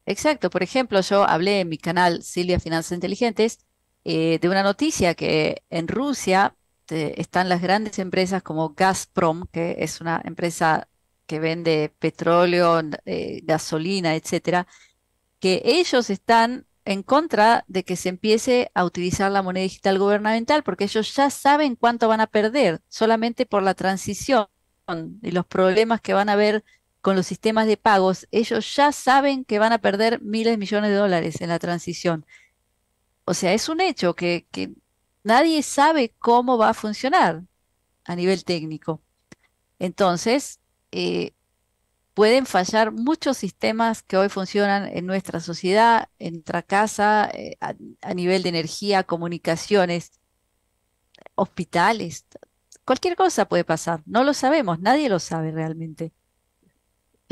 [SPEAKER 2] Exacto. Por ejemplo, yo hablé en mi canal Silvia Finanzas Inteligentes eh, de una noticia que en Rusia están las grandes empresas como Gazprom, que es una empresa que vende petróleo, eh, gasolina, etcétera, que ellos están en contra de que se empiece a utilizar la moneda digital gubernamental, porque ellos ya saben cuánto van a perder solamente por la transición y los problemas que van a haber con los sistemas de pagos, ellos ya saben que van a perder miles de millones de dólares en la transición. O sea, es un hecho que, nadie sabe cómo va a funcionar a nivel técnico. Entonces, eh, pueden fallar muchos sistemas que hoy funcionan en nuestra sociedad, en nuestra casa, eh, a, nivel de energía, comunicaciones, hospitales. Cualquier cosa puede pasar. No lo sabemos, nadie lo sabe realmente.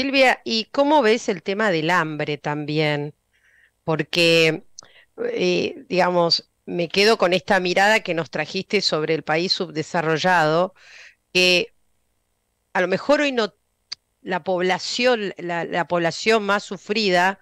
[SPEAKER 1] Silvia, ¿y cómo ves el tema del hambre también? Porque, eh, digamos, me quedo con esta mirada que nos trajiste sobre el país subdesarrollado, que a lo mejor hoy no la población, la, población más sufrida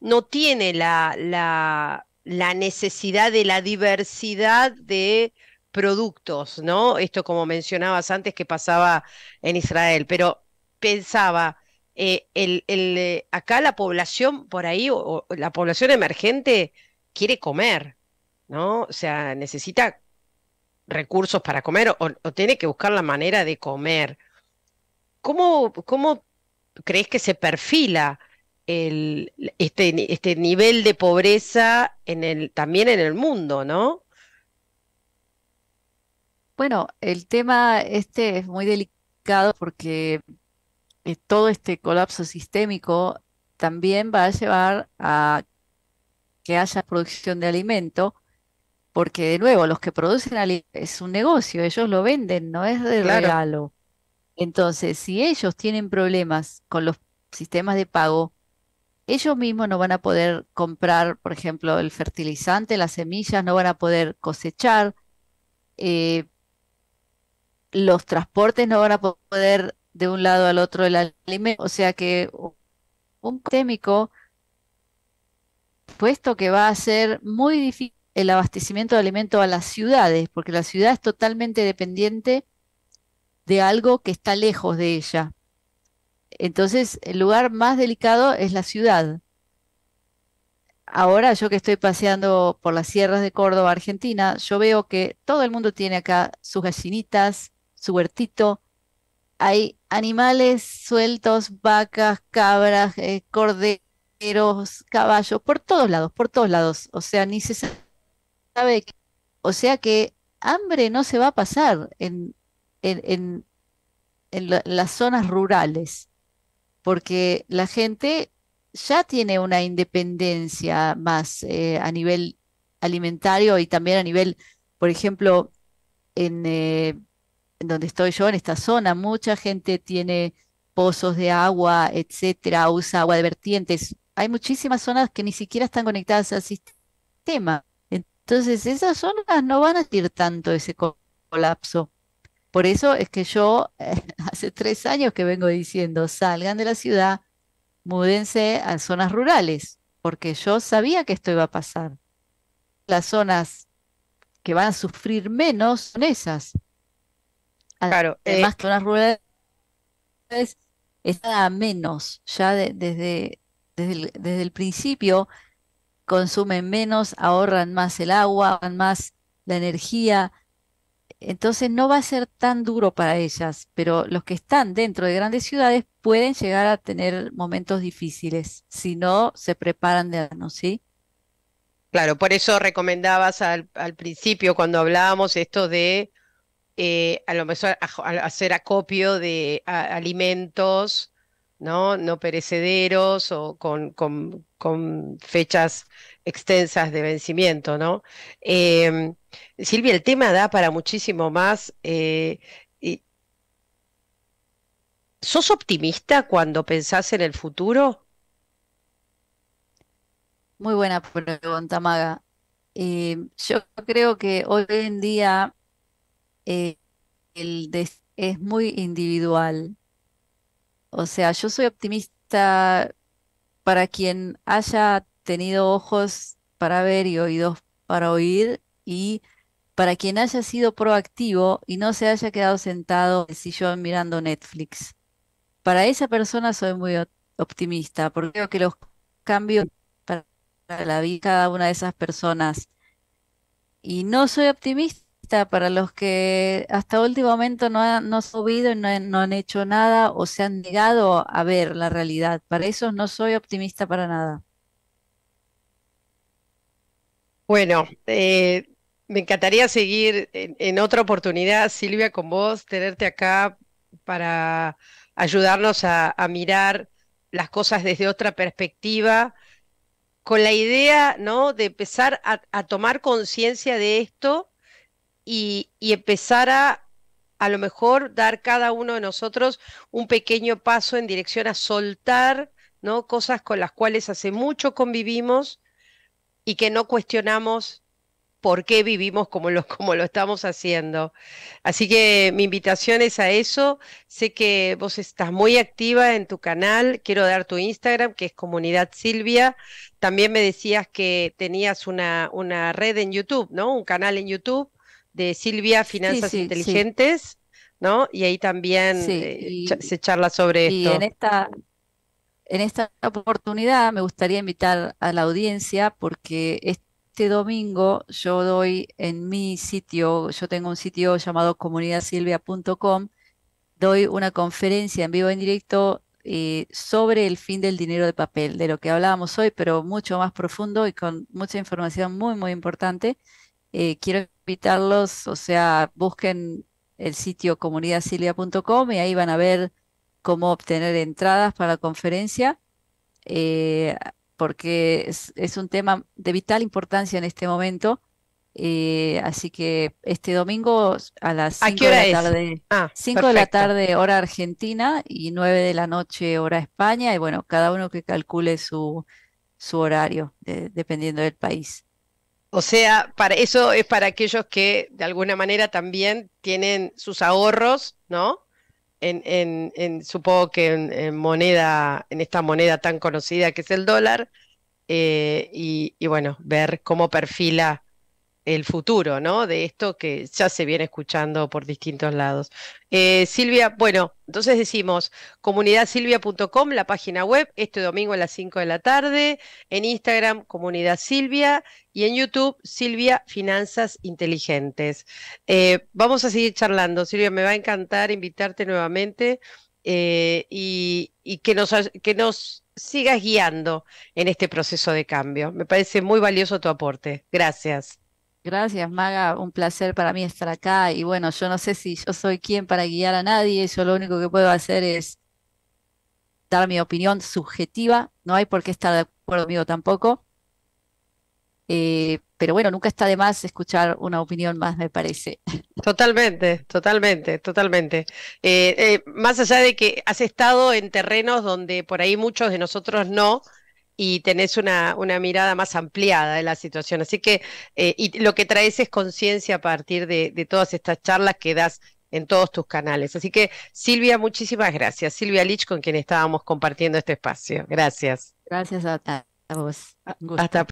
[SPEAKER 1] no tiene la, necesidad de la diversidad de productos, ¿no? Esto como mencionabas antes que pasaba en Israel, pero pensaba, eh, el, eh, acá la población por ahí, o, la población emergente quiere comer, ¿no? O sea, necesita recursos para comer o tiene que buscar la manera de comer. ¿Cómo, cómo crees que se perfila este, este nivel de pobreza también en el mundo, ¿no?
[SPEAKER 2] Bueno, el tema este es muy delicado porque eh, todo este colapso sistémico también va a llevar a que haya producción de alimento, porque de nuevo, los que producen alimento es un negocio, ellos lo venden, no es de regalo. Entonces, si ellos tienen problemas con los sistemas de pago, ellos mismos no van a poder comprar, por ejemplo, el fertilizante, las semillas, no van a poder cosechar, eh, los transportes no van a poder de un lado al otro el alimento, o sea que un témico, puesto que va a ser muy difícil el abastecimiento de alimentos a las ciudades, porque la ciudad es totalmente dependiente de algo que está lejos de ella. Entonces, el lugar más delicado es la ciudad. Ahora, yo que estoy paseando por las sierras de Córdoba, Argentina, yo veo que todo el mundo tiene acá sus gallinitas, su huertito. Hay animales sueltos, vacas, cabras, eh, corderos, caballos, por todos lados, por todos lados. O sea, ni se sabe. O sea que hambre no se va a pasar en, en, las zonas rurales, porque la gente ya tiene una independencia más eh, a nivel alimentario y también a nivel, por ejemplo, en, eh, en, donde estoy yo, en esta zona, mucha gente tiene pozos de agua, etcétera, usa agua de vertientes. Hay muchísimas zonas que ni siquiera están conectadas al sistema. Entonces, esas zonas no van a sentir tanto ese colapso. Por eso es que yo hace tres años que vengo diciendo, salgan de la ciudad, múdense a zonas rurales, porque yo sabía que esto iba a pasar. Las zonas que van a sufrir menos son esas.
[SPEAKER 1] Claro,
[SPEAKER 2] Además, que zonas rurales es nada menos, ya desde, desde el, principio consumen menos, ahorran más el agua, ahorran más la energía, entonces no va a ser tan duro para ellas, pero los que están dentro de grandes ciudades pueden llegar a tener momentos difíciles si no se preparan de antemano, ¿sí?
[SPEAKER 1] Claro, por eso recomendabas al, al principio cuando hablábamos esto de eh, a lo mejor hacer acopio de alimentos, ¿no? No perecederos o con, con, fechas extensas de vencimiento, ¿no? Em, Silvia, el tema da para muchísimo más. Eh, ¿Sos optimista cuando pensás en el futuro?
[SPEAKER 2] Muy buena pregunta, Maga. Eh, yo creo que hoy en día eh, es muy individual. O sea, yo soy optimista para quien haya tenido ojos para ver y oídos para oír y para quien haya sido proactivo y no se haya quedado sentado en el sillón mirando Netflix. Para esa persona soy muy optimista porque creo que los cambios para la vida de cada una de esas personas. Y no soy optimista para los que hasta último momento no han, subido y no, han hecho nada o se han negado a ver la realidad. Para eso no soy optimista para nada.
[SPEAKER 1] Bueno, eh, me encantaría seguir en, otra oportunidad, Silvia, con vos, tenerte acá para ayudarnos a, mirar las cosas desde otra perspectiva, con la idea, ¿no? de empezar a tomar conciencia de esto y, empezar a a lo mejor dar cada uno de nosotros un pequeño paso en dirección a soltar, ¿no? Cosas con las cuales hace mucho convivimos y que no cuestionamos por qué vivimos como lo, como lo estamos haciendo. Así que mi invitación es a eso. Sé que vos estás muy activa en tu canal. Quiero dar tu Instagram, que es Comunidad Silvia. También me decías que tenías una, una red en YouTube, ¿no? Un canal en YouTube de Silvia Finanzas Inteligentes, ¿no? Y ahí también eh, se charla sobre
[SPEAKER 2] y
[SPEAKER 1] esto.
[SPEAKER 2] En esta, en esta oportunidad me gustaría invitar a la audiencia porque este domingo yo doy en mi sitio, yo tengo un sitio llamado comunidadsilvia.com, doy una conferencia en vivo en directo eh, sobre el fin del dinero de papel, de lo que hablábamos hoy, pero mucho más profundo y con mucha información muy, muy importante. Eh, quiero invitarlos, o sea, busquen el sitio comunidadsilvia.com y ahí van a ver cómo obtener entradas para la conferencia, eh, porque es, un tema de vital importancia en este momento. Eh, así que este domingo a las 5 de la tarde, 5 ah, de la tarde hora argentina y 9 de la noche hora España, y bueno, cada uno que calcule su, su horario, dependiendo del país.
[SPEAKER 1] O sea, para eso es para aquellos que de alguna manera también tienen sus ahorros, ¿no? En, en, en supongo que en, moneda, en esta moneda tan conocida que es el dólar, eh, y, bueno, ver cómo perfila el futuro, ¿no? De esto que ya se viene escuchando por distintos lados. Eh, Silvia, bueno, entonces decimos comunidadsilvia.com, la página web, este domingo a las 5 de la tarde, en Instagram, Comunidad Silvia, y en YouTube, Silvia Finanzas Inteligentes. Eh, vamos a seguir charlando, Silvia, me va a encantar invitarte nuevamente eh, y, y que, nos, que nos sigas guiando en este proceso de cambio. Me parece muy valioso tu aporte. Gracias.
[SPEAKER 2] Gracias, Maga. Un placer para mí estar acá. Y bueno, yo no sé si yo soy quien para guiar a nadie. Yo lo único que puedo hacer es dar mi opinión subjetiva. No hay por qué estar de acuerdo conmigo tampoco. Eh, pero bueno, nunca está de más escuchar una opinión más, me parece.
[SPEAKER 1] Totalmente, totalmente, totalmente. Eh, eh, más allá de que has estado en terrenos donde por ahí muchos de nosotros no, y tenés una, una, mirada más ampliada de la situación. Así que, eh, y lo que traes es conciencia a partir de, todas estas charlas que das en todos tus canales. Así que, Silvia, muchísimas gracias. Silvia Lich, con quien estábamos compartiendo este espacio. Gracias.
[SPEAKER 2] Gracias a vos.
[SPEAKER 1] Hasta